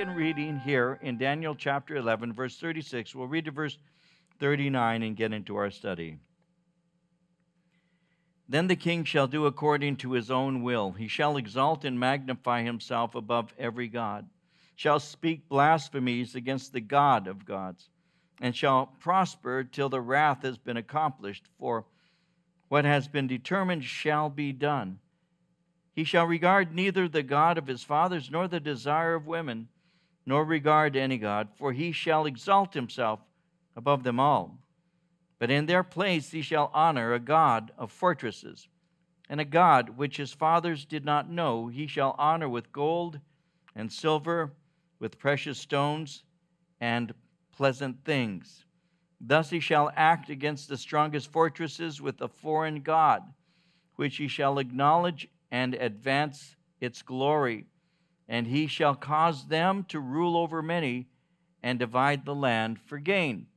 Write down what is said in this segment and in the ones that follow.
begin reading here in Daniel chapter 11, verse 36. We'll read to verse 39 and get into our study. Then the king shall do according to his own will. He shall exalt and magnify himself above every God, shall speak blasphemies against the God of gods, and shall prosper till the wrath has been accomplished. For what has been determined shall be done. He shall regard neither the God of his fathers nor the desire of women, nor regard any God, for he shall exalt himself above them all. But in their place he shall honor a God of fortresses, and a God which his fathers did not know, he shall honor with gold and silver, with precious stones and pleasant things. Thus he shall act against the strongest fortresses with a foreign God, which he shall acknowledge and advance its glory. And he shall cause them to rule over many and divide the land for gain.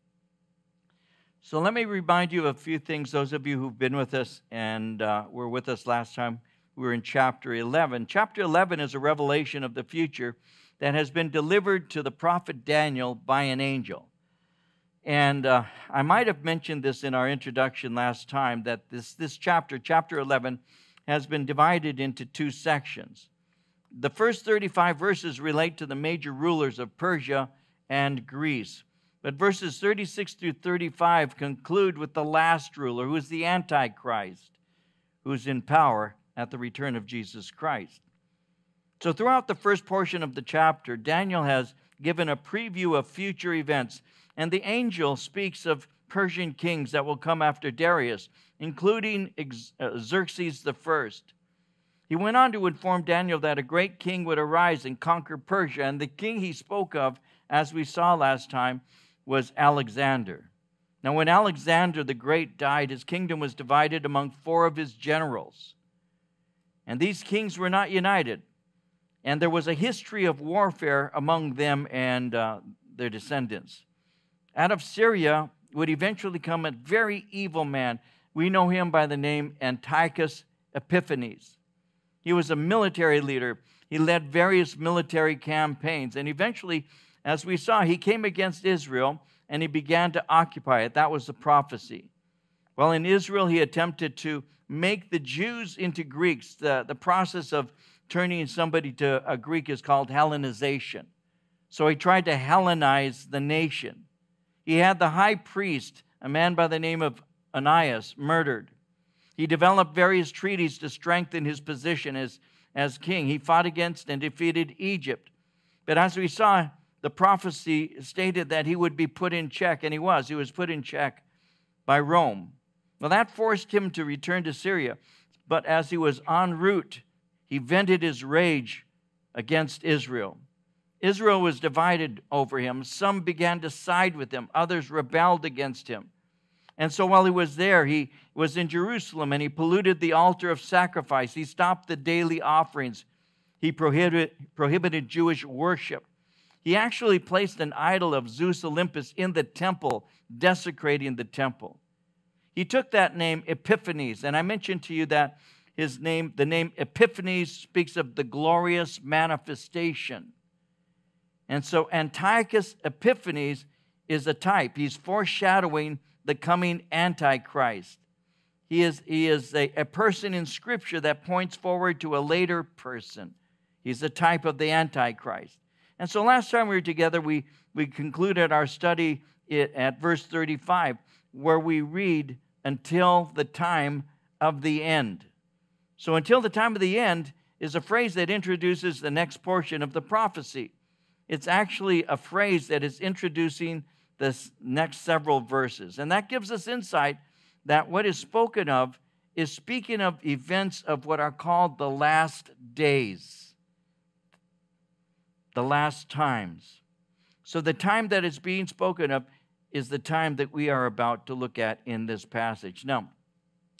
So let me remind you of a few things. Those of you who've been with us and uh, were with us last time, we were in chapter 11. Chapter 11 is a revelation of the future that has been delivered to the prophet Daniel by an angel. And uh, I might have mentioned this in our introduction last time that this, this chapter, chapter 11, has been divided into two sections. The first 35 verses relate to the major rulers of Persia and Greece. But verses 36 through 35 conclude with the last ruler, who is the Antichrist, who's in power at the return of Jesus Christ. So, throughout the first portion of the chapter, Daniel has given a preview of future events, and the angel speaks of Persian kings that will come after Darius, including uh, Xerxes I. He went on to inform Daniel that a great king would arise and conquer Persia, and the king he spoke of, as we saw last time, was Alexander. Now, when Alexander the Great died, his kingdom was divided among four of his generals. And these kings were not united. And there was a history of warfare among them and uh, their descendants. Out of Syria would eventually come a very evil man. We know him by the name Antiochus Epiphanes. He was a military leader. He led various military campaigns. And eventually, as we saw, he came against Israel and he began to occupy it. That was the prophecy. Well, in Israel, he attempted to make the Jews into Greeks. The, the process of turning somebody to a Greek is called Hellenization. So he tried to Hellenize the nation. He had the high priest, a man by the name of Onias, murdered. He developed various treaties to strengthen his position as, as king. He fought against and defeated Egypt. But as we saw, the prophecy stated that he would be put in check, and he was. He was put in check by Rome. Well, that forced him to return to Syria. But as he was en route, he vented his rage against Israel. Israel was divided over him. Some began to side with him, others rebelled against him. And so while he was there, he was in Jerusalem and he polluted the altar of sacrifice. He stopped the daily offerings. He prohibited, prohibited Jewish worship. He actually placed an idol of Zeus Olympus in the temple, desecrating the temple. He took that name Epiphanes, and I mentioned to you that his name, the name Epiphanes, speaks of the glorious manifestation. And so Antiochus Epiphanes is a type. He's foreshadowing the coming Antichrist. He is, he is a, a person in Scripture that points forward to a later person. He's a type of the Antichrist. And so last time we were together, we, we concluded our study at verse 35, where we read, until the time of the end. So, until the time of the end is a phrase that introduces the next portion of the prophecy. It's actually a phrase that is introducing the next several verses. And that gives us insight that what is spoken of is speaking of events of what are called the last days the last times. So, the time that is being spoken of is the time that we are about to look at in this passage. Now,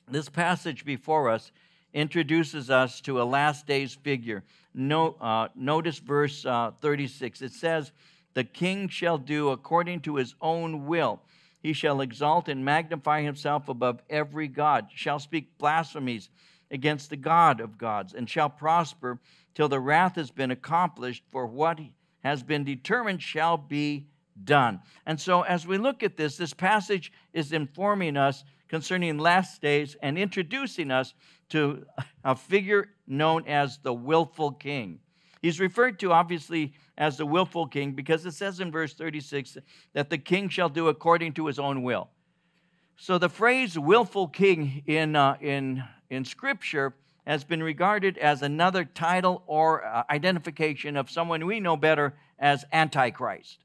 this passage before us introduces us to a last days figure. No, uh, notice verse uh, 36. It says, The king shall do according to his own will. He shall exalt and magnify himself above every God, shall speak blasphemies against the God of gods, and shall prosper till the wrath has been accomplished. For what has been determined shall be done. And so, as we look at this, this passage is informing us concerning last days and introducing us to a figure known as the willful king. He's referred to, obviously, as the willful king because it says in verse 36 that the king shall do according to his own will. So the phrase willful king in, uh, in, in Scripture has been regarded as another title or uh, identification of someone we know better as Antichrist.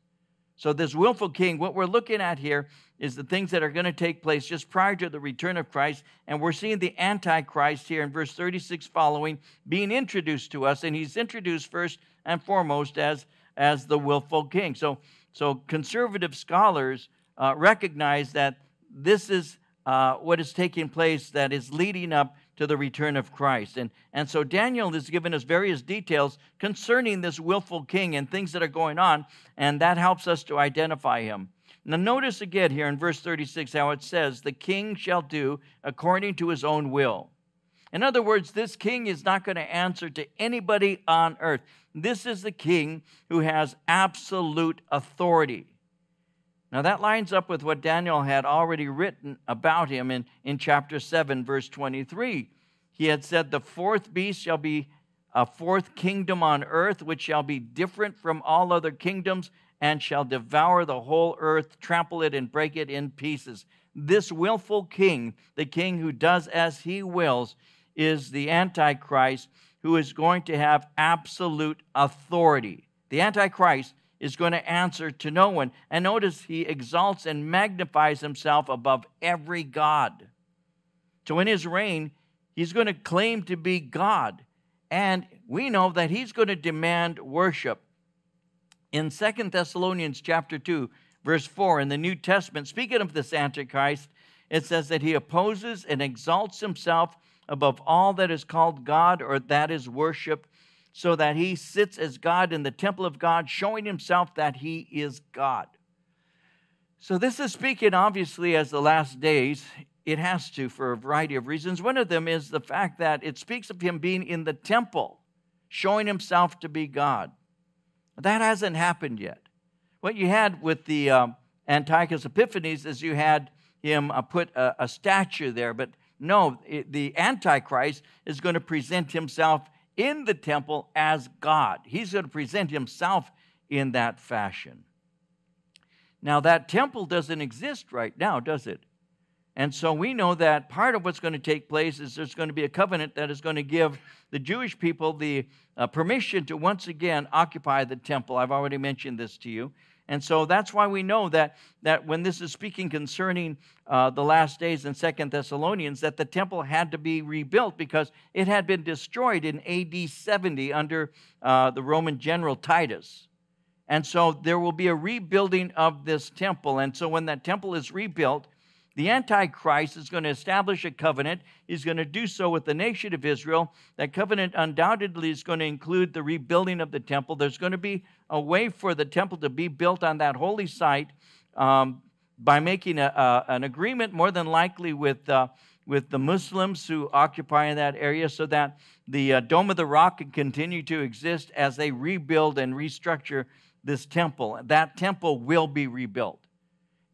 So, this willful king, what we're looking at here is the things that are going to take place just prior to the return of Christ. And we're seeing the Antichrist here in verse 36 following being introduced to us. And he's introduced first and foremost as, as the willful king. So, so conservative scholars uh, recognize that this is uh, what is taking place that is leading up to the return of Christ. And, and so Daniel has given us various details concerning this willful king and things that are going on, and that helps us to identify him. Now, notice again here in verse 36 how it says, The king shall do according to his own will. In other words, this king is not going to answer to anybody on earth. This is the king who has absolute authority. Now, that lines up with what Daniel had already written about him in, in chapter 7, verse 23. He had said, The fourth beast shall be a fourth kingdom on earth, which shall be different from all other kingdoms, and shall devour the whole earth, trample it, and break it in pieces. This willful king, the king who does as he wills, is the Antichrist who is going to have absolute authority. The Antichrist is going to answer to no one. And notice he exalts and magnifies himself above every God. So in his reign, he's going to claim to be God. And we know that he's going to demand worship. In Second Thessalonians chapter 2, verse 4 in the New Testament, speaking of this Antichrist, it says that he opposes and exalts himself above all that is called God or that is worshiped so that he sits as God in the temple of God, showing himself that he is God. So, this is speaking obviously as the last days. It has to for a variety of reasons. One of them is the fact that it speaks of him being in the temple, showing himself to be God. That hasn't happened yet. What you had with the um, Antiochus Epiphanes is you had him uh, put a, a, statue there, but no, it, the Antichrist is going to present himself in the temple as God. He's going to present himself in that fashion. Now, that temple doesn't exist right now, does it? And so we know that part of what's going to take place is there's going to be a covenant that is going to give the Jewish people the uh, permission to once again occupy the temple. I've already mentioned this to you. And so that's why we know that, that when this is speaking concerning uh, the last days in Second Thessalonians, that the temple had to be rebuilt because it had been destroyed in AD 70 under uh, the Roman general Titus. And so there will be a rebuilding of this temple. And so when that temple is rebuilt, the Antichrist is going to establish a covenant. He's going to do so with the nation of Israel. That covenant undoubtedly is going to include the rebuilding of the temple. There's going to be a way for the temple to be built on that holy site um, by making a, a, an agreement, more than likely with, uh, with the Muslims who occupy that area, so that the uh, Dome of the Rock can continue to exist as they rebuild and restructure this temple. That temple will be rebuilt.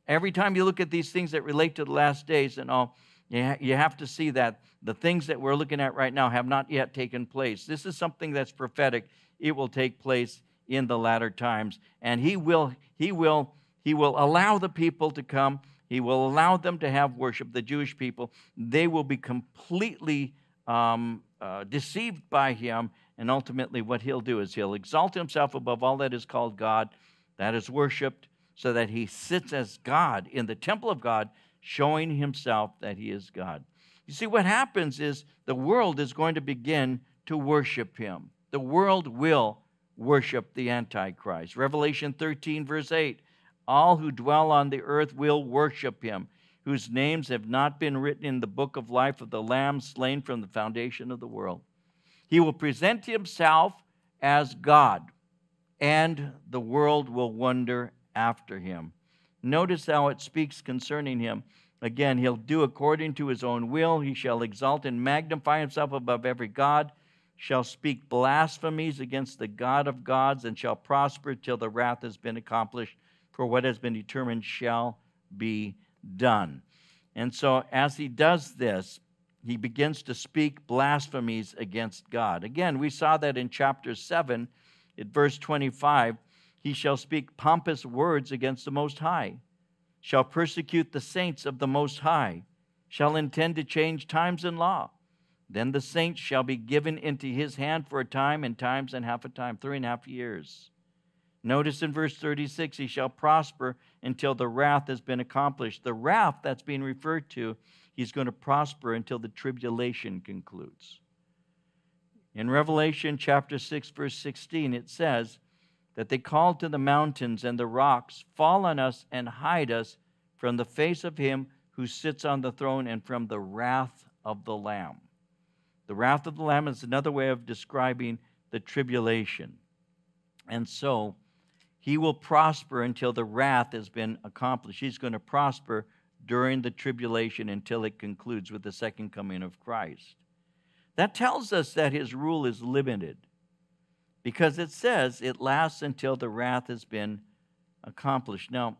Every time you look at these things that relate to the last days and all, you have to see that the things that we're looking at right now have not yet taken place. This is something that's prophetic. It will take place in the latter times. And he will, he will, he will allow the people to come. He will allow them to have worship, the Jewish people. They will be completely um, uh, deceived by him. And ultimately, what he'll do is he'll exalt himself above all that is called God, that is worshiped, so that he sits as God in the temple of God, showing himself that he is God. You see, what happens is the world is going to begin to worship him. The world will worship the Antichrist. Revelation 13, verse 8 All who dwell on the earth will worship him, whose names have not been written in the book of life of the Lamb slain from the foundation of the world. He will present himself as God, and the world will wonder after him. Notice how it speaks concerning him. Again, he'll do according to his own will. He shall exalt and magnify himself above every God. shall speak blasphemies against the God of gods and shall prosper till the wrath has been accomplished, for what has been determined shall be done. And so, as he does this, he begins to speak blasphemies against God. Again, we saw that in chapter 7, at verse 25. He shall speak pompous words against the Most High, shall persecute the saints of the Most High, shall intend to change times and law. Then the saints shall be given into his hand for a time and times and half a time, three and a half years. Notice in verse 36, he shall prosper until the wrath has been accomplished. The wrath that's being referred to, he's going to prosper until the tribulation concludes. In Revelation chapter 6, verse 16, it says that they called to the mountains and the rocks, Fall on us and hide us from the face of him who sits on the throne and from the wrath of the Lamb. The wrath of the Lamb is another way of describing the tribulation. And so, he will prosper until the wrath has been accomplished. He's going to prosper during the tribulation until it concludes with the second coming of Christ. That tells us that his rule is limited because it says it lasts until the wrath has been accomplished. Now,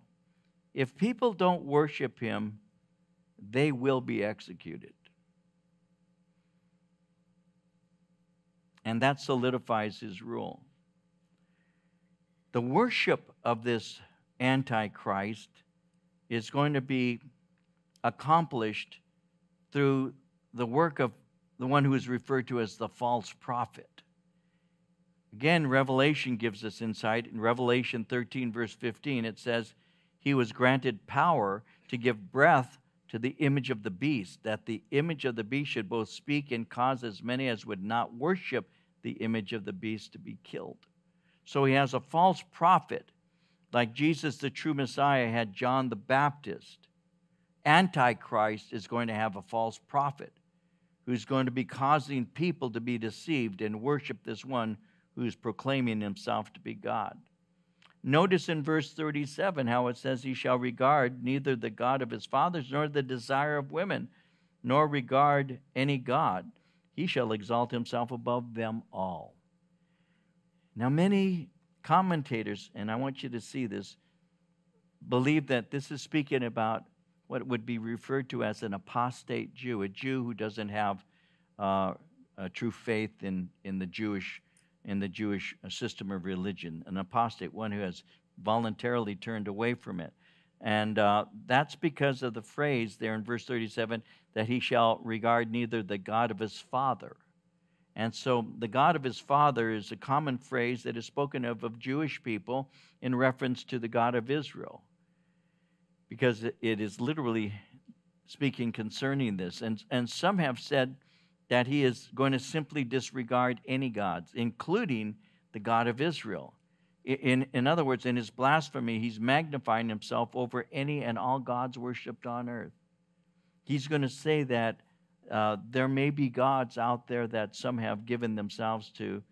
if people don't worship him, they will be executed. And that solidifies his rule the worship of this Antichrist is going to be accomplished through the work of the one who is referred to as the false prophet. Again, Revelation gives us insight. In Revelation 13, verse 15, it says, He was granted power to give breath to the image of the beast, that the image of the beast should both speak and cause as many as would not worship the image of the beast to be killed. So he has a false prophet, like Jesus, the true Messiah, had John the Baptist. Antichrist is going to have a false prophet who's going to be causing people to be deceived and worship this one who's proclaiming himself to be God. Notice in verse 37 how it says, He shall regard neither the God of his fathers nor the desire of women, nor regard any God. He shall exalt himself above them all. Now, many commentators, and I want you to see this, believe that this is speaking about what would be referred to as an apostate Jew, a Jew who doesn't have uh, a true faith in, in the Jewish in the Jewish system of religion, an apostate, one who has voluntarily turned away from it. And uh, that's because of the phrase there in verse 37 that he shall regard neither the God of his father and so the God of his father is a common phrase that is spoken of of Jewish people in reference to the God of Israel, because it is literally speaking concerning this. And, and some have said that he is going to simply disregard any gods, including the God of Israel. In, in other words, in his blasphemy, he's magnifying himself over any and all gods worshiped on earth. He's going to say that uh, there may be gods out there that some have given themselves to,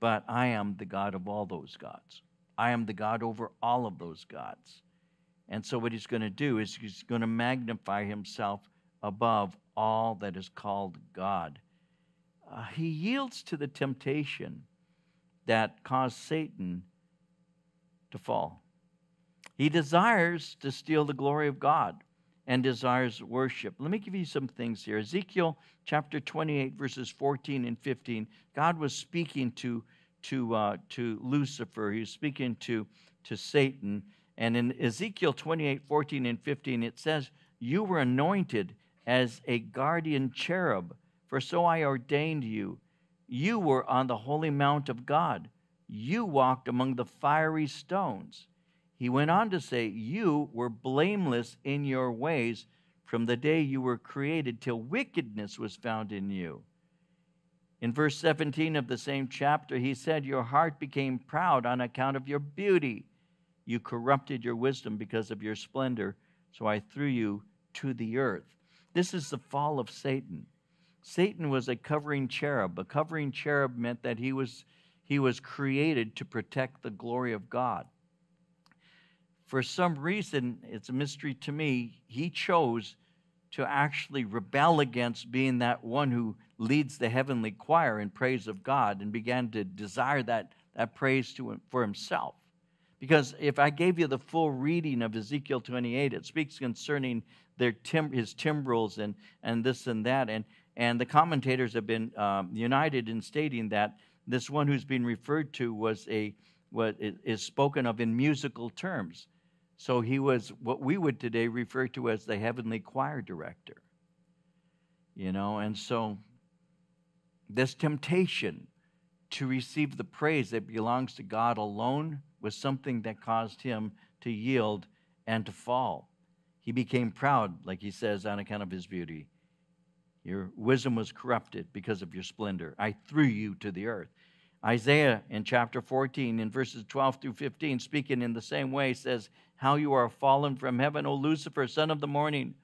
but I am the God of all those gods. I am the God over all of those gods. And so, what he's going to do is he's going to magnify himself above all that is called God. Uh, he yields to the temptation that caused Satan to fall. He desires to steal the glory of God and desires worship. Let me give you some things here. Ezekiel chapter 28, verses 14 and 15. God was speaking to, to, uh, to Lucifer, he was speaking to, to Satan. And in Ezekiel 28, 14 and 15, it says, You were anointed as a guardian cherub, for so I ordained you. You were on the holy mount of God. You walked among the fiery stones. He went on to say, You were blameless in your ways from the day you were created till wickedness was found in you. In verse 17 of the same chapter, he said, Your heart became proud on account of your beauty. You corrupted your wisdom because of your splendor, so I threw you to the earth. This is the fall of Satan. Satan was a covering cherub. A covering cherub meant that he was, he was created to protect the glory of God for some reason, it's a mystery to me, he chose to actually rebel against being that one who leads the heavenly choir in praise of God and began to desire that, that praise to for himself. Because if I gave you the full reading of Ezekiel 28, it speaks concerning their tim- his timbrels and, and this and that. And, and the commentators have been um, united in stating that this one who's being referred to was a what is spoken of in musical terms. So he was what we would today refer to as the heavenly choir director. You know, and so this temptation to receive the praise that belongs to God alone was something that caused him to yield and to fall. He became proud, like he says, on account of his beauty. Your wisdom was corrupted because of your splendor. I threw you to the earth. Isaiah in chapter 14, in verses 12 through 15, speaking in the same way, says, How you are fallen from heaven, O Lucifer, son of the morning,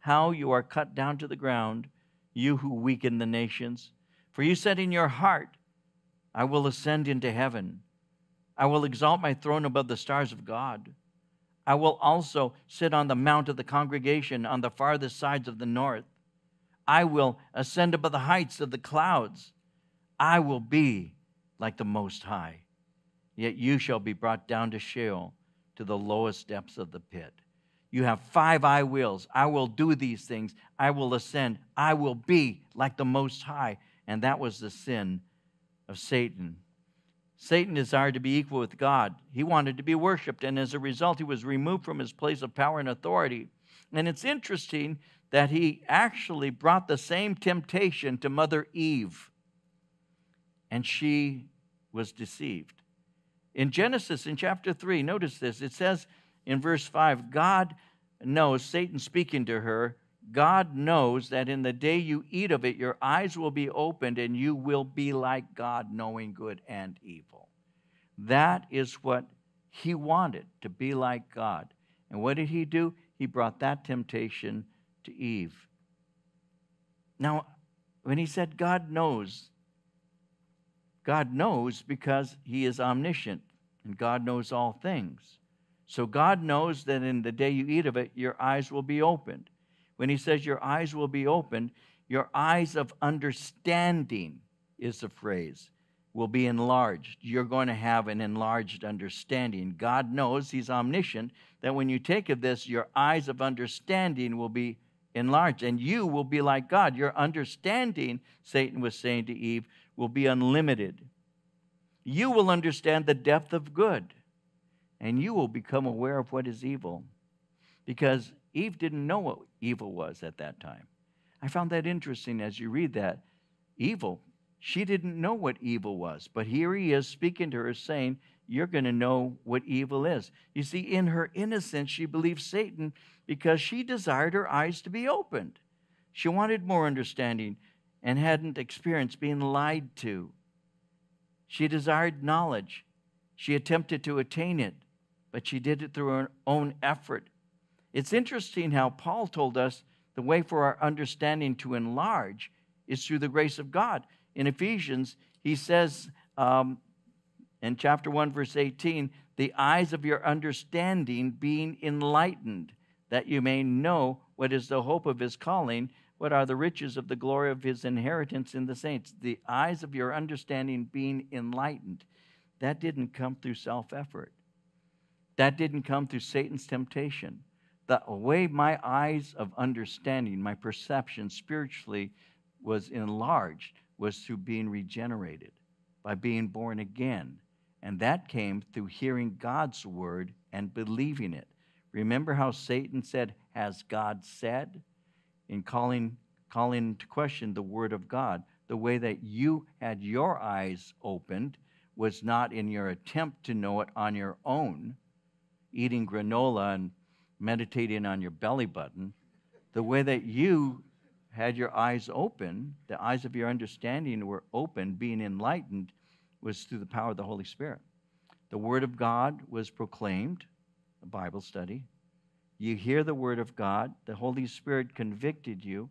how you are cut down to the ground, you who weaken the nations. For you said in your heart, I will ascend into heaven. I will exalt my throne above the stars of God. I will also sit on the mount of the congregation on the farthest sides of the north. I will ascend above the heights of the clouds. I will be like the Most High. Yet you shall be brought down to Sheol, to the lowest depths of the pit. You have five I wills. I will do these things. I will ascend. I will be like the Most High. And that was the sin of Satan. Satan desired to be equal with God. He wanted to be worshiped, and as a result, he was removed from his place of power and authority. And it's interesting that he actually brought the same temptation to Mother Eve and she was deceived. In Genesis, in chapter 3, notice this. It says in verse 5 God knows, Satan speaking to her, God knows that in the day you eat of it, your eyes will be opened and you will be like God, knowing good and evil. That is what he wanted, to be like God. And what did he do? He brought that temptation to Eve. Now, when he said God knows, God knows because He is omniscient and God knows all things. So God knows that in the day you eat of it, your eyes will be opened. When He says your eyes will be opened, your eyes of understanding is the phrase, will be enlarged. You're going to have an enlarged understanding. God knows He's omniscient, that when you take of this, your eyes of understanding will be enlarged, and you will be like God. Your understanding, Satan was saying to Eve, will be unlimited. You will understand the depth of good, and you will become aware of what is evil. Because Eve didn't know what evil was at that time. I found that interesting as you read that. Evil, she didn't know what evil was, but here he is speaking to her, saying, You're going to know what evil is. You see, in her innocence, she believed Satan because she desired her eyes to be opened. She wanted more understanding and hadn't experienced being lied to. She desired knowledge. She attempted to attain it, but she did it through her own effort. It's interesting how Paul told us the way for our understanding to enlarge is through the grace of God. In Ephesians, he says um, in chapter 1, verse 18, the eyes of your understanding being enlightened, that you may know what is the hope of his calling what are the riches of the glory of his inheritance in the saints? The eyes of your understanding being enlightened. That didn't come through self effort, that didn't come through Satan's temptation. The way my eyes of understanding, my perception spiritually was enlarged was through being regenerated, by being born again. And that came through hearing God's word and believing it. Remember how Satan said, Has God said? in calling, calling into question the Word of God. The way that you had your eyes opened was not in your attempt to know it on your own, eating granola and meditating on your belly button. The way that you had your eyes open, the eyes of your understanding were open, being enlightened, was through the power of the Holy Spirit. The Word of God was proclaimed, a Bible study. You hear the word of God, the Holy Spirit convicted you,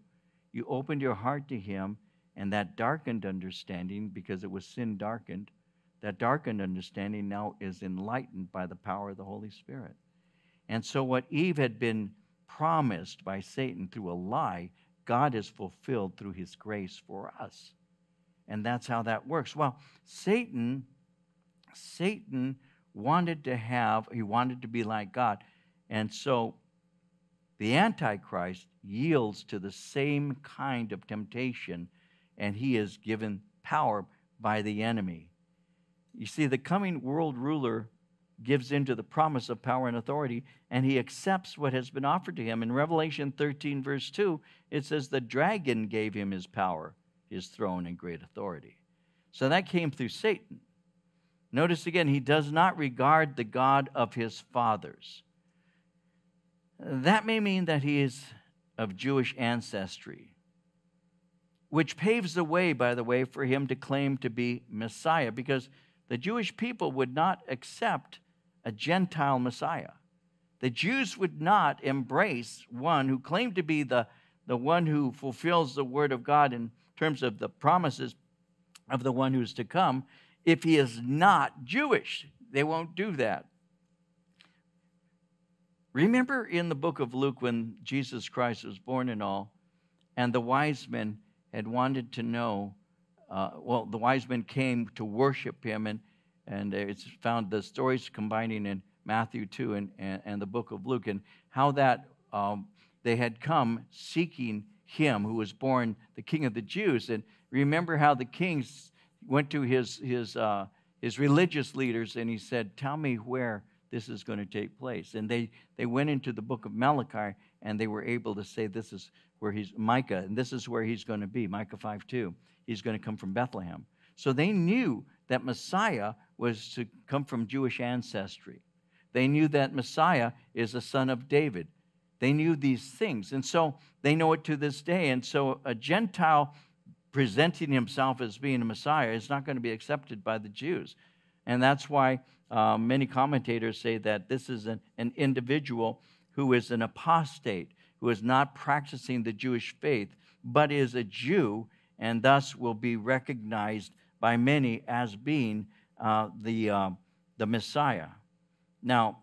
you opened your heart to Him, and that darkened understanding, because it was sin darkened, that darkened understanding now is enlightened by the power of the Holy Spirit. And so, what Eve had been promised by Satan through a lie, God has fulfilled through his grace for us. And that's how that works. Well, Satan Satan wanted to have he wanted to be like God. And so the antichrist yields to the same kind of temptation and he is given power by the enemy. You see the coming world ruler gives into the promise of power and authority, and he accepts what has been offered to him. In Revelation 13, verse 2, it says, The dragon gave him his power, his throne, and great authority. So that came through Satan. Notice again, he does not regard the God of his fathers. That may mean that he is of Jewish ancestry, which paves the way, by the way, for him to claim to be Messiah, because the Jewish people would not accept a Gentile Messiah. The Jews would not embrace one who claimed to be the, the one who fulfills the word of God in terms of the promises of the one who's to come if he is not Jewish. They won't do that. Remember in the book of Luke when Jesus Christ was born and all, and the wise men had wanted to know, uh, well, the wise men came to worship him, and and it's found the stories combining in Matthew 2 and, and, and the book of Luke, and how that um, they had come seeking him who was born the king of the Jews. And remember how the kings went to his, his, uh, his religious leaders and he said, Tell me where this is going to take place. And they, they went into the book of Malachi and they were able to say, This is where he's, Micah, and this is where he's going to be, Micah 5 2. He's going to come from Bethlehem. So they knew that Messiah was to come from Jewish ancestry. They knew that Messiah is a son of David. They knew these things. And so they know it to this day. And so a Gentile presenting himself as being a Messiah is not going to be accepted by the Jews. And that's why uh, many commentators say that this is an, an individual who is an apostate, who is not practicing the Jewish faith, but is a Jew and thus will be recognized by many as being uh, the, uh, the Messiah. Now,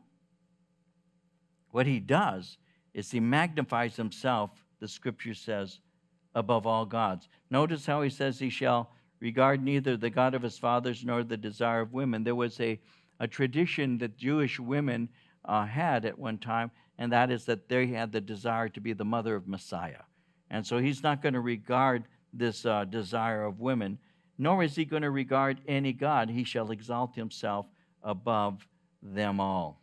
what he does is he magnifies himself, the scripture says, above all gods. Notice how he says he shall regard neither the God of his fathers nor the desire of women. There was a, a tradition that Jewish women uh, had at one time, and that is that they had the desire to be the mother of Messiah. And so he's not going to regard this uh, desire of women nor is he going to regard any God. He shall exalt himself above them all.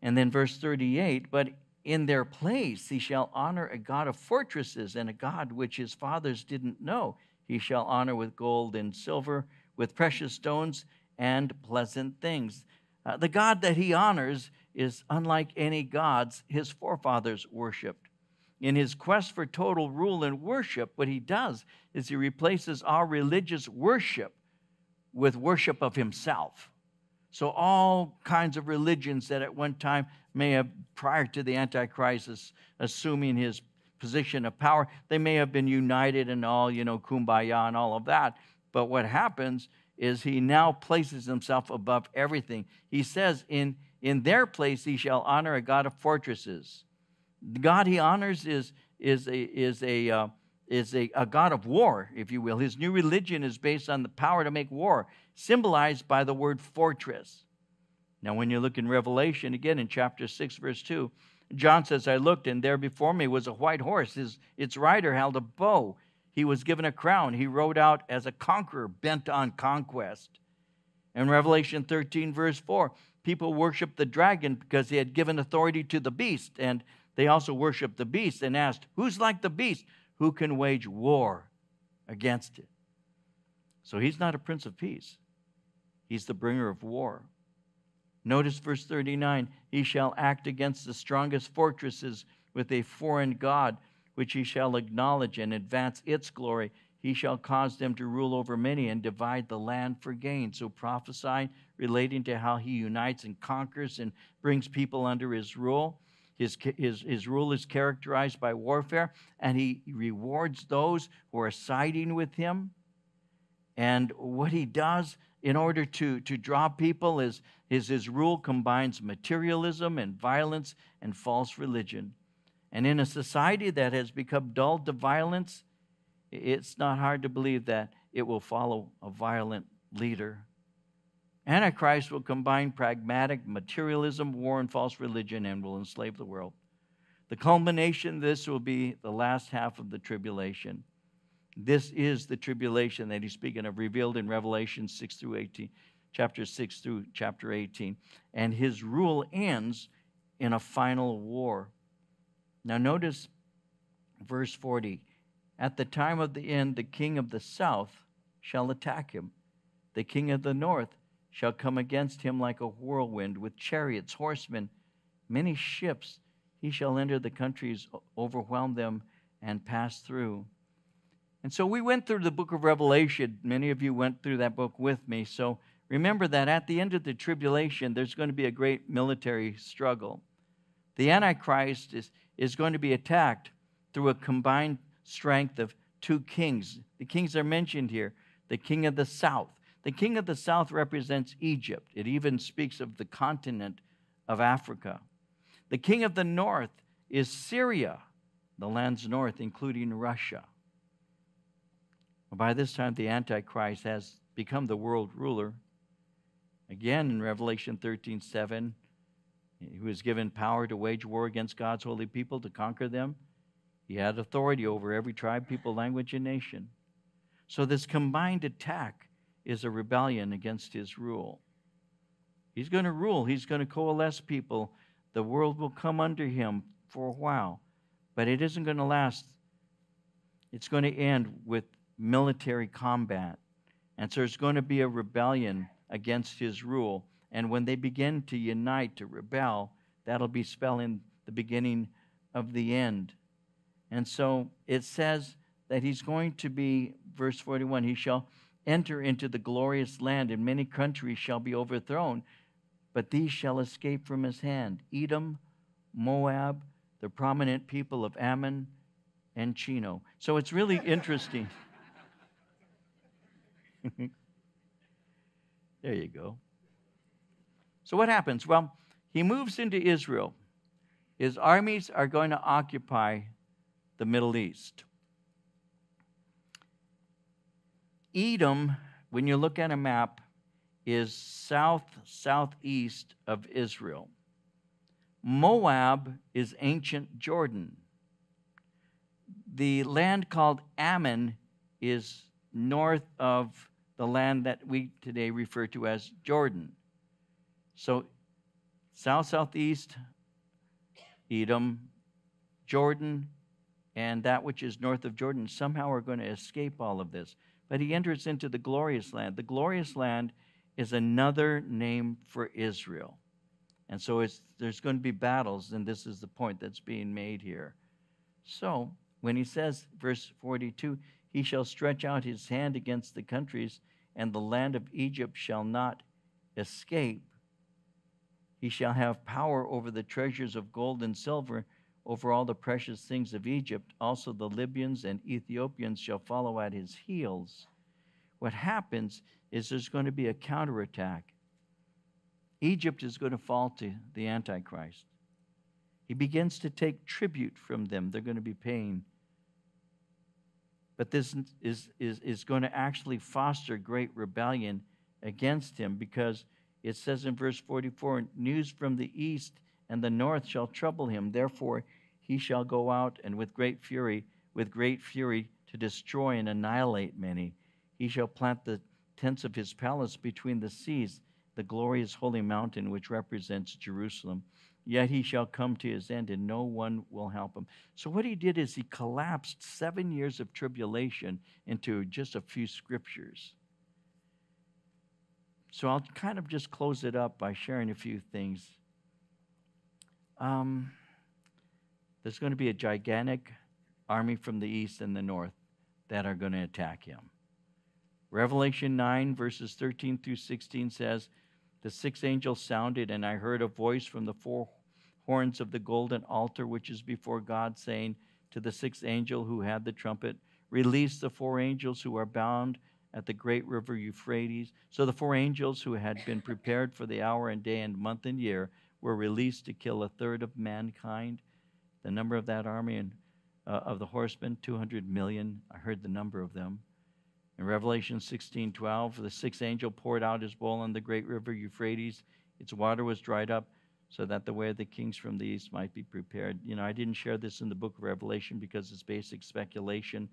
And then verse 38 But in their place he shall honor a God of fortresses and a God which his fathers didn't know. He shall honor with gold and silver, with precious stones and pleasant things. Uh, the God that he honors is unlike any gods his forefathers worshiped. In his quest for total rule and worship, what he does is he replaces our religious worship with worship of himself. So, all kinds of religions that at one time may have, prior to the Antichrist assuming his position of power, they may have been united and all, you know, kumbaya and all of that. But what happens is he now places himself above everything. He says, In, in their place he shall honor a God of fortresses the God he honors is, is, a, is, a, uh, is a, a God of war, if you will. His new religion is based on the power to make war, symbolized by the word fortress. Now, when you look in Revelation, again in chapter 6, verse 2, John says, I looked, and there before me was a white horse. His, its rider held a bow. He was given a crown. He rode out as a conqueror bent on conquest. In Revelation 13, verse 4, people worshiped the dragon because he had given authority to the beast, and they also worshiped the beast and asked, Who's like the beast? Who can wage war against it? So he's not a prince of peace, he's the bringer of war. Notice verse 39 He shall act against the strongest fortresses with a foreign God, which he shall acknowledge and advance its glory. He shall cause them to rule over many and divide the land for gain. So prophesying relating to how he unites and conquers and brings people under his rule. His, his, his rule is characterized by warfare, and he rewards those who are siding with him. And what he does in order to, to draw people is, is his rule combines materialism and violence and false religion. And in a society that has become dull to violence, it's not hard to believe that it will follow a violent leader. Antichrist will combine pragmatic materialism, war, and false religion and will enslave the world. The culmination this will be the last half of the tribulation. This is the tribulation that he's speaking of, revealed in Revelation 6 through 18, chapter 6 through chapter 18. And his rule ends in a final war. Now, notice verse 40. At the time of the end, the king of the south shall attack him. The king of the north shall come against him like a whirlwind, with chariots, horsemen, many ships. He shall enter the countries, overwhelm them, and pass through. And so we went through the book of Revelation. Many of you went through that book with me. So remember that at the end of the tribulation, there's going to be a great military struggle. The Antichrist is, is going to be attacked through a combined strength of two kings. The kings are mentioned here the king of the south. The king of the south represents Egypt, it even speaks of the continent of Africa. The king of the north is Syria, the land's north, including Russia. By this time, the Antichrist has become the world ruler. Again, in Revelation 13 7, he was given power to wage war against God's holy people to conquer them. He had authority over every tribe, people, language, and nation. So, this combined attack is a rebellion against his rule. He's going to rule, he's going to coalesce people. The world will come under him for a while, but it isn't going to last. It's going to end with military combat. And so there's going to be a rebellion against his rule. And when they begin to unite to rebel, that'll be spelling the beginning of the end. And so it says that he's going to be, verse 41, he shall enter into the glorious land, and many countries shall be overthrown, but these shall escape from his hand Edom, Moab, the prominent people of Ammon, and Chino. So it's really interesting. there you go. So, what happens? Well, he moves into Israel. His armies are going to occupy the Middle East. Edom, when you look at a map, is south southeast of Israel. Moab is ancient Jordan. The land called Ammon is north of the land that we today refer to as Jordan. So, south southeast, Edom, Jordan, and that which is north of Jordan somehow are going to escape all of this. But he enters into the glorious land. The glorious land is another name for Israel. And so there's going to be battles, and this is the point that's being made here. So, when he says, verse 42, he shall stretch out his hand against the countries, and the land of Egypt shall not escape. He shall have power over the treasures of gold and silver, over all the precious things of Egypt. Also, the Libyans and Ethiopians shall follow at his heels. What happens is there's going to be a counterattack. Egypt is going to fall to the Antichrist. He begins to take tribute from them. They're going to be paying but this is, is, is going to actually foster great rebellion against him because it says in verse 44 news from the east and the north shall trouble him. Therefore, he shall go out and with great fury, with great fury, to destroy and annihilate many. He shall plant the tents of his palace between the seas, the glorious holy mountain which represents Jerusalem. Yet he shall come to his end, and no one will help him. So, what he did is he collapsed seven years of tribulation into just a few scriptures. So, I'll kind of just close it up by sharing a few things. Um, there's going to be a gigantic army from the east and the north that are going to attack him. Revelation 9, verses 13 through 16 says, The sixth angel sounded, and I heard a voice from the four horns of the golden altar which is before God, saying to the sixth angel who had the trumpet, Release the four angels who are bound at the great river Euphrates. So the four angels who had been prepared for the hour and day and month and year were released to kill a third of mankind. The number of that army and uh, of the horsemen, 200 million. I heard the number of them. In Revelation 16 12, the sixth angel poured out his bowl on the great river Euphrates. Its water was dried up so that the way of the kings from the east might be prepared. You know, I didn't share this in the book of Revelation because it's basic speculation,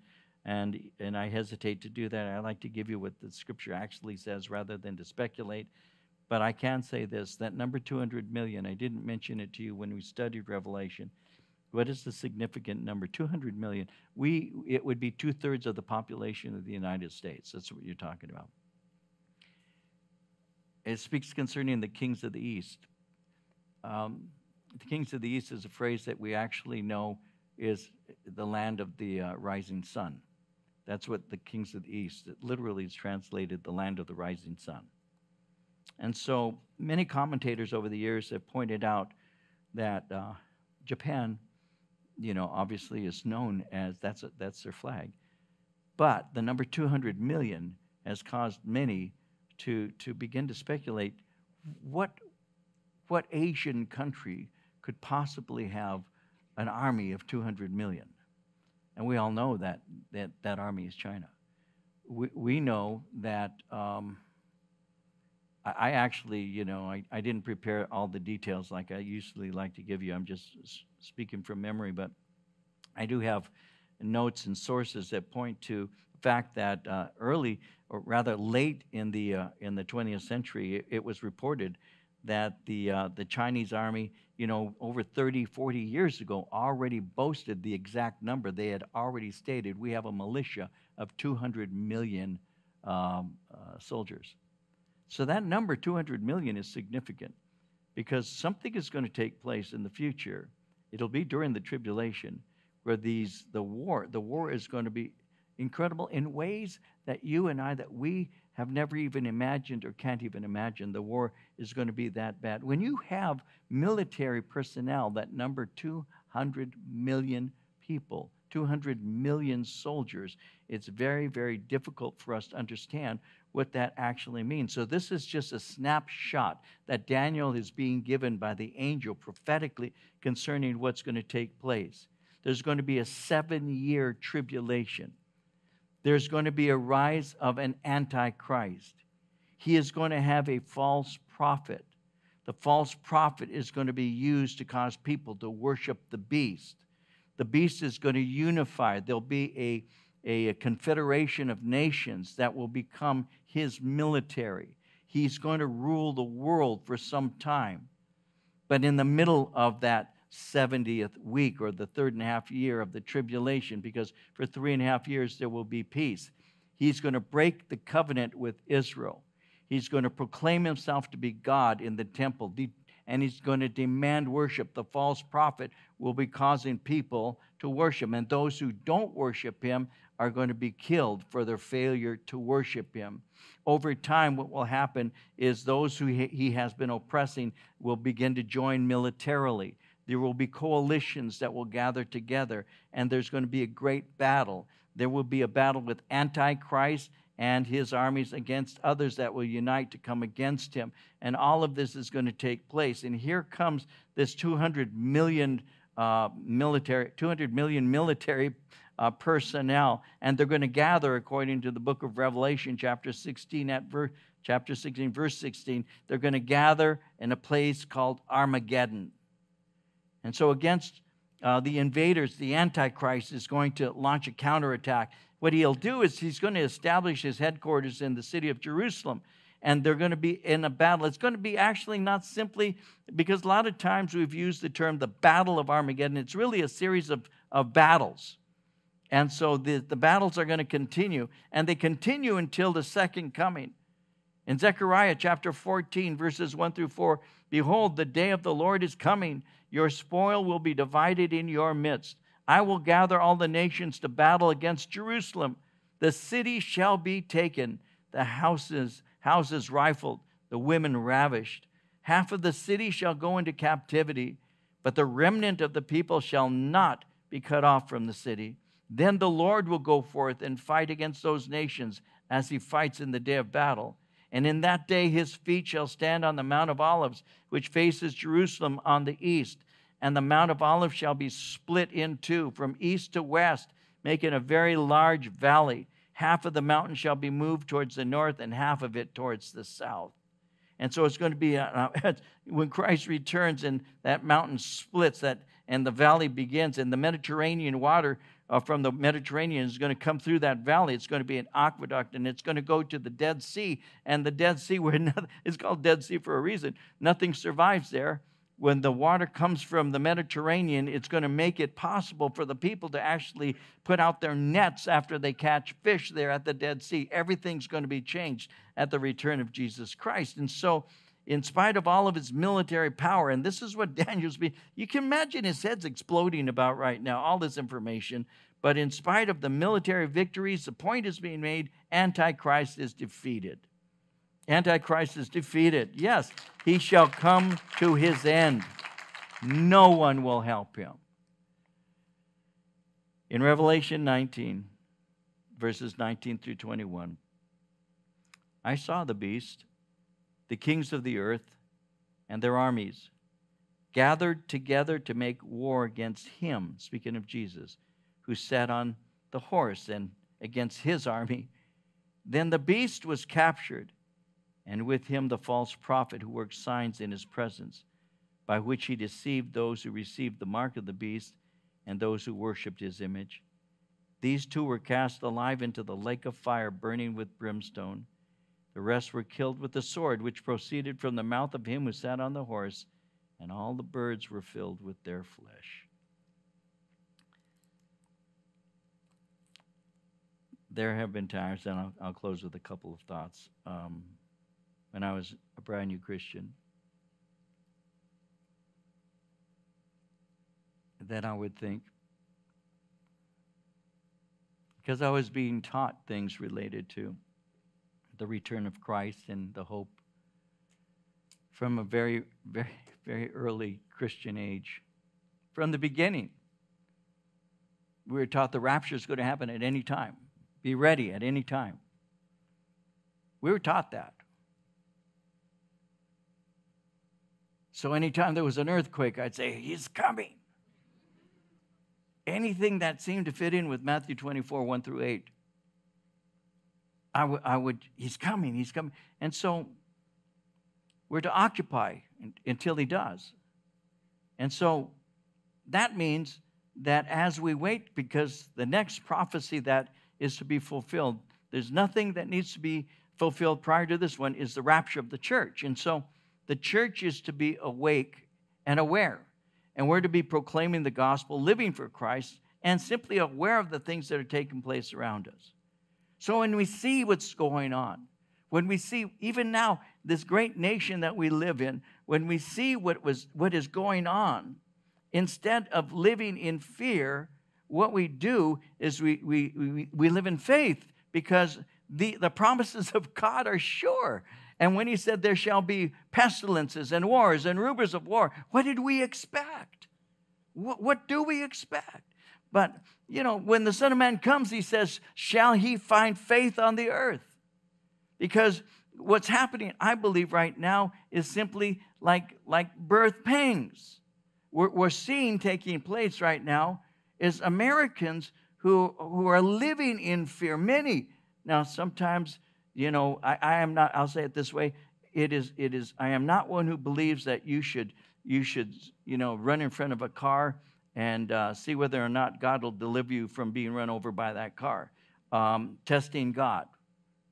and, and I hesitate to do that. I like to give you what the scripture actually says rather than to speculate. But I can say this that number 200 million, I didn't mention it to you when we studied Revelation. What is the significant number? 200 million. We, it would be two thirds of the population of the United States. That's what you're talking about. It speaks concerning the kings of the East. Um, the kings of the East is a phrase that we actually know is the land of the uh, rising sun. That's what the kings of the East, it literally is translated the land of the rising sun. And so many commentators over the years have pointed out that uh, Japan you know, obviously is known as that's, a, that's their flag. But the number 200 million has caused many to, to begin to speculate what, what Asian country could possibly have an army of 200 million? And we all know that that, that army is China. We, we know that um, I, I, actually, you know, I, I didn't prepare all the details like I usually like to give you. I'm just speaking from memory, but I do have notes and sources that point to the fact that uh, early, or rather late in the uh, in the 20th century, it, it was reported that the uh, the Chinese army, you know, over 30, 40 years ago, already boasted the exact number. They had already stated we have a militia of 200 million um, uh, soldiers. So that number, 200 million, is significant because something is going to take place in the future It'll be during the tribulation where these the war the war is going to be incredible in ways that you and I that we have never even imagined or can't even imagine. The war is going to be that bad. When you have military personnel that number 200 million people, 200 million soldiers, it's very, very difficult for us to understand what that actually means. So, this is just a snapshot that Daniel is being given by the angel prophetically concerning what's going to take place. There's going to be a seven year tribulation, there's going to be a rise of an antichrist. He is going to have a false prophet. The false prophet is going to be used to cause people to worship the beast. The beast is going to unify. There'll be a a, confederation of nations that will become his military. He's going to rule the world for some time. But in the middle of that 70th week or the third and a half year of the tribulation, because for three and a half years there will be peace, he's going to break the covenant with Israel. He's going to proclaim himself to be God in the temple, and he's going to demand worship. The false prophet will be causing people to worship, and those who don't worship him are going to be killed for their failure to worship him. Over time, what will happen is those who he has been oppressing will begin to join militarily. There will be coalitions that will gather together, and there's going to be a great battle. There will be a battle with Antichrist and his armies against others that will unite to come against him. And all of this is going to take place. And here comes this 200 million uh, military, 200 million military uh, personnel, and they're going to gather according to the book of Revelation, chapter 16, at verse chapter 16, verse 16. They're going to gather in a place called Armageddon. And so, against uh, the invaders, the Antichrist is going to launch a counterattack. What he'll do is he's going to establish his headquarters in the city of Jerusalem and they're going to be in a battle. It's going to be actually not simply because a lot of times we've used the term the Battle of Armageddon. It's really a series of, of battles. And so the, the battles are going to continue, and they continue until the second coming. In Zechariah chapter 14, verses 1 through 4, behold, the day of the Lord is coming. Your spoil will be divided in your midst. I will gather all the nations to battle against Jerusalem. The city shall be taken, the houses, houses rifled, the women ravished. Half of the city shall go into captivity, but the remnant of the people shall not be cut off from the city Then the Lord will go forth and fight against those nations as he fights in the day of battle. And in that day his feet shall stand on the Mount of Olives, which faces Jerusalem on the east. And the Mount of Olives shall be split in two from east to west, making a very large valley. Half of the mountain shall be moved towards the north, and half of it towards the south. And so it's going to be uh, when Christ returns and that mountain splits, that and the valley begins, and the Mediterranean water uh, from the Mediterranean is going to come through that valley. It's going to be an aqueduct, and it's going to go to the Dead Sea. And the Dead Sea, where nothing, it's called Dead Sea for a reason. Nothing survives there. When the water comes from the Mediterranean, it's going to make it possible for the people to actually put out their nets after they catch fish there at the Dead Sea. Everything's going to be changed at the return of Jesus Christ. And so, in spite of all of his military power, and this is what Daniel's being, you can imagine his head's exploding about right now, all this information. But in spite of the military victories, the point is being made Antichrist is defeated. Antichrist is defeated. Yes, he shall come to his end. No one will help him. In Revelation 19, verses 19 through 21, I saw the beast the kings of the earth and their armies gathered together to make war against him, speaking of Jesus, who sat on the horse and against his army. Then the beast was captured, and with him the false prophet who worked signs in his presence, by which he deceived those who received the mark of the beast and those who worshipped his image. These two were cast alive into the lake of fire burning with brimstone. The rest were killed with the sword which proceeded from the mouth of him who sat on the horse, and all the birds were filled with their flesh. There have been times, and I'll, I'll close with a couple of thoughts. Um, when I was a brand new Christian, that I would think, because I was being taught things related to the return of Christ and the hope from a very, very, very early Christian age. From the beginning, we were taught the rapture is going to happen at any time. Be ready at any time. We were taught that. So anytime there was an earthquake, I'd say, He's coming. Anything that seemed to fit in with Matthew 24, 1 through 8 I, w- I would, he's coming, he's coming. And so we're to occupy until he does. And so that means that as we wait, because the next prophecy that is to be fulfilled, there's nothing that needs to be fulfilled prior to this one, is the rapture of the church. And so the church is to be awake and aware. And we're to be proclaiming the gospel, living for Christ, and simply aware of the things that are taking place around us. So when we see what's going on, when we see even now this great nation that we live in, when we see what was what is going on, instead of living in fear, what we do is we we we, we live in faith because the, the promises of God are sure. And when he said there shall be pestilences and wars and rumors of war, what did we expect? What, what do we expect? But, you know, when the Son of Man comes, he says, Shall he find faith on the earth? Because what's happening, I believe, right now is simply like, like birth pangs. We're, we're seeing taking place right now is Americans who, who are living in fear. Many. Now, sometimes, you know, I, I am not, I'll say it this way. It is, it is, I am not one who believes that you should, you should, you know, run in front of a car and uh, see whether or not God will deliver you from being run over by that car. Um, testing God.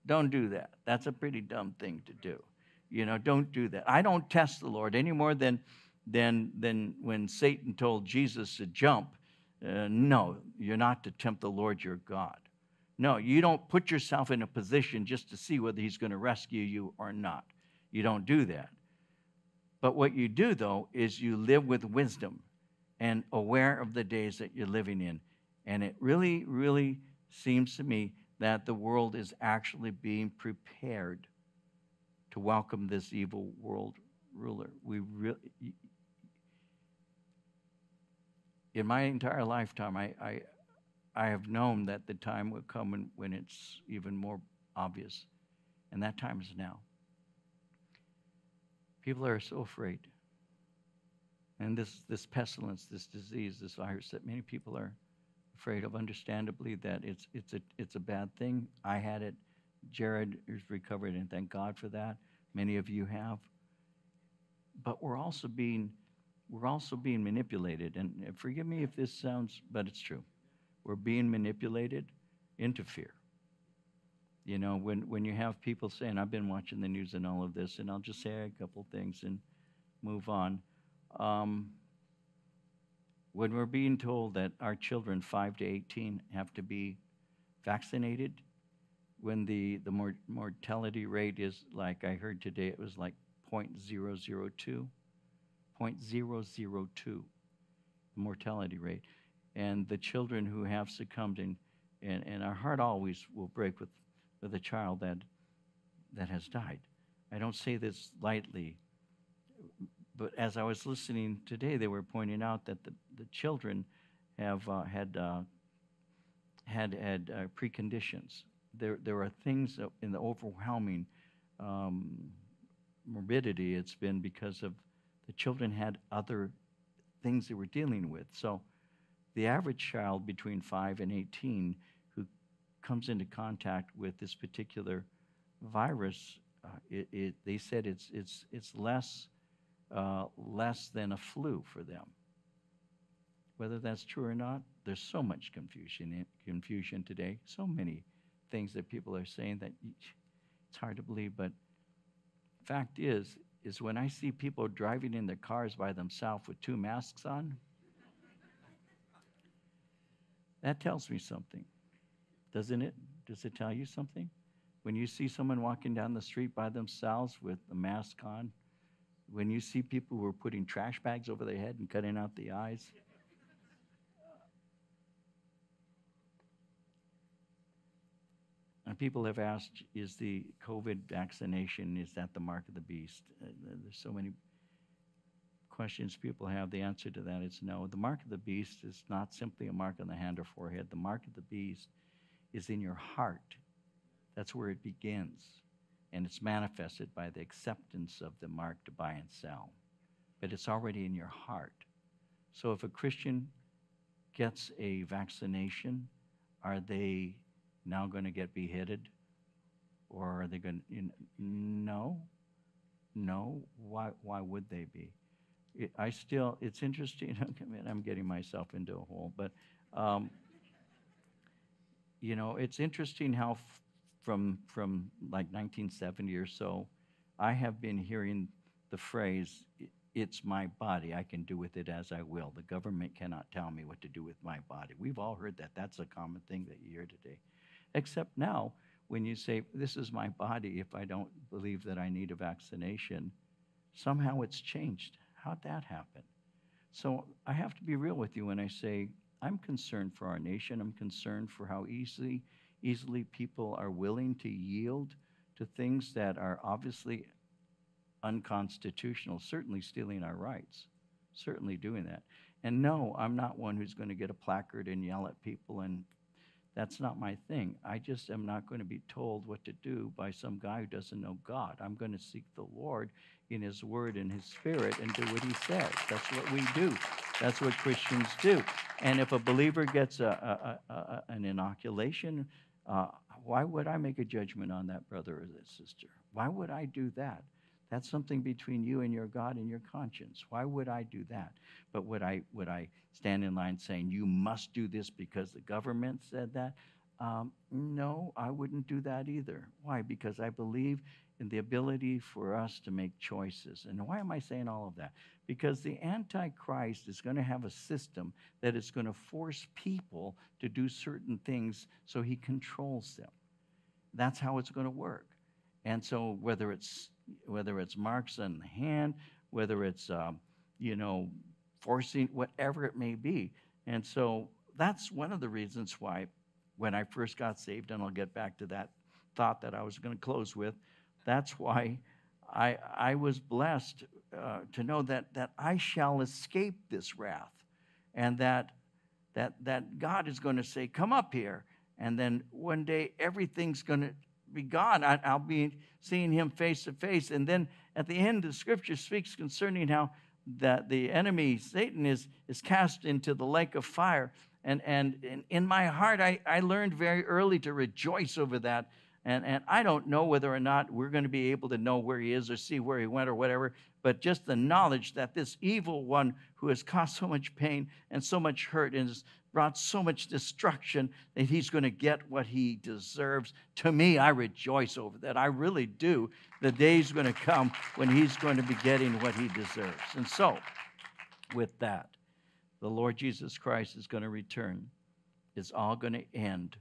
Don't do that. That's a pretty dumb thing to do. You know, don't do that. I don't test the Lord any more than, than, than when Satan told Jesus to jump. Uh, no, you're not to tempt the Lord your God. No, you don't put yourself in a position just to see whether he's going to rescue you or not. You don't do that. But what you do, though, is you live with wisdom and aware of the days that you're living in. And it really, really seems to me that the world is actually being prepared to welcome this evil world ruler. We really, in my entire lifetime, I, I, I have known that the time would come when, when it's even more obvious, and that time is now. People are so afraid. And this, this pestilence, this disease, this virus that many people are afraid of, understandably, that it's, it's, a, it's a bad thing. I had it. Jared is recovered, and thank God for that. Many of you have. But we're also being, we're also being manipulated. And forgive me if this sounds, but it's true. We're being manipulated into fear. You know, when, when you have people saying, I've been watching the news and all of this, and I'll just say a couple things and move on. Um, when we're being told that our children, 5 to 18, have to be vaccinated, when the, the mor- mortality rate is like I heard today, it was like 0.002, 0.002 mortality rate. And the children who have succumbed, and, and, and our heart always will break with, with a child that, that has died. I don't say this lightly, but as I was listening today, they were pointing out that the, the children have uh, had, uh, had, had uh, preconditions. There, there are things in the overwhelming um, morbidity, it's been because of the children had other things they were dealing with. So the average child between 5 and 18 who comes into contact with this particular virus, uh, it, it, they said it's, it's, it's less, uh, less than a flu for them. Whether that's true or not, there's so much confusion, confusion today, so many things that people are saying that it's hard to believe, but fact is, is when I see people driving in their cars by themselves with two masks on, that tells me something, doesn't it? Does it tell you something? When you see someone walking down the street by themselves with a mask on, when you see people who are putting trash bags over their head and cutting out the eyes, And people have asked, is the COVID vaccination, is that the mark of the beast? Uh, there's so many questions people have. The answer to that is no. The mark of the beast is not simply a mark on the hand or forehead. The mark of the beast is in your heart. That's where it begins. And it's manifested by the acceptance of the mark to buy and sell. But it's already in your heart. So if a Christian gets a vaccination, are they now going to get beheaded? Or are they going to, you know, no, no, why, why would they be? It, I still, it's interesting, I'm getting myself into a hole, but, um, you know, it's interesting how f- from, from like 1970 or so, I have been hearing the phrase, it's my body. I can do with it as I will. The government cannot tell me what to do with my body. We've all heard that. That's a common thing that you hear today. Except now, when you say, This is my body, if I don't believe that I need a vaccination, somehow it's changed. How'd that happen? So I have to be real with you when I say, I'm concerned for our nation. I'm concerned for how easily, easily people are willing to yield to things that are obviously unconstitutional, certainly stealing our rights, certainly doing that. And no, I'm not one who's going to get a placard and yell at people and that's not my thing. I just am not going to be told what to do by some guy who doesn't know God. I'm going to seek the Lord in His Word and His Spirit and do what He says. That's what we do. That's what Christians do. And if a believer gets a, a, a, an inoculation, uh, why would I make a judgment on that brother or that sister? Why would I do that? That's something between you and your God and your conscience. Why would I do that? But would I would I stand in line saying you must do this because the government said that? Um, no, I wouldn't do that either. Why? Because I believe in the ability for us to make choices. And why am I saying all of that? Because the Antichrist is going to have a system that is going to force people to do certain things so he controls them. That's how it's going to work. And so, whether it's whether it's marks on the hand, whether it's, um, you know, forcing, whatever it may be. And so that's one of the reasons why when I first got saved, and I'll get back to that thought that I was going to close with, that's why I, I was blessed uh, to know that, that I shall escape this wrath and that that, that God is going to say, Come up here. And then one day everything's going to be gone. I, will be seeing him face to face. And then at the end, the scripture speaks concerning how that the enemy, Satan, is, is cast into the lake of fire. And, and, and in my heart, I, I learned very early to rejoice over that. And, and I don't know whether or not we're going to be able to know where he is or see where he went or whatever, but just the knowledge that this evil one who has caused so much pain and so much hurt and has brought so much destruction that he's going to get what he deserves. To me, I rejoice over that. I really do. The day's going to come when he's going to be getting what he deserves. And so, with that, the Lord Jesus Christ is going to return. It's all going to end.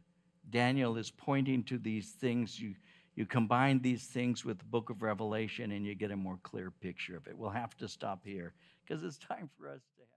Daniel is pointing to these things. You, you combine these things with the book of Revelation and you get a more clear picture of it. We'll have to stop here because it's time for us to.